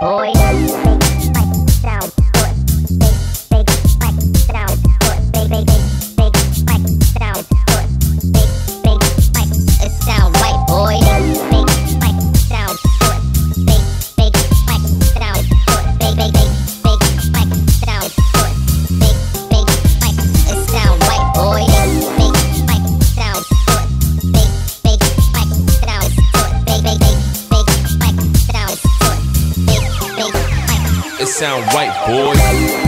boy. Sound right, boys.